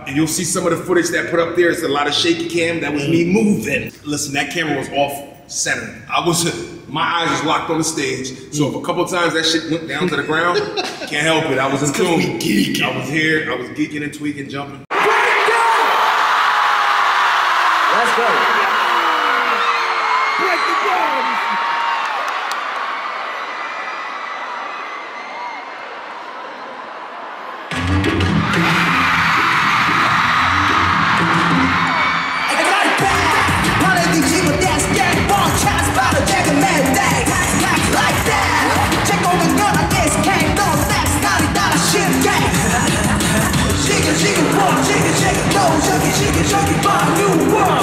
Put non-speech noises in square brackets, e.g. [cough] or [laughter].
And you'll see some of the footage that put up there. It's a lot of shaky cam. That was me moving. Listen, that camera was off center. I was, [laughs] my eyes was locked on the stage. So if a couple times that shit went down to the ground, [laughs] can't help it. I was in tune. we geeking. I was here. I was geeking and tweaking, jumping. Let's go. See this shit? You niggas see this shit?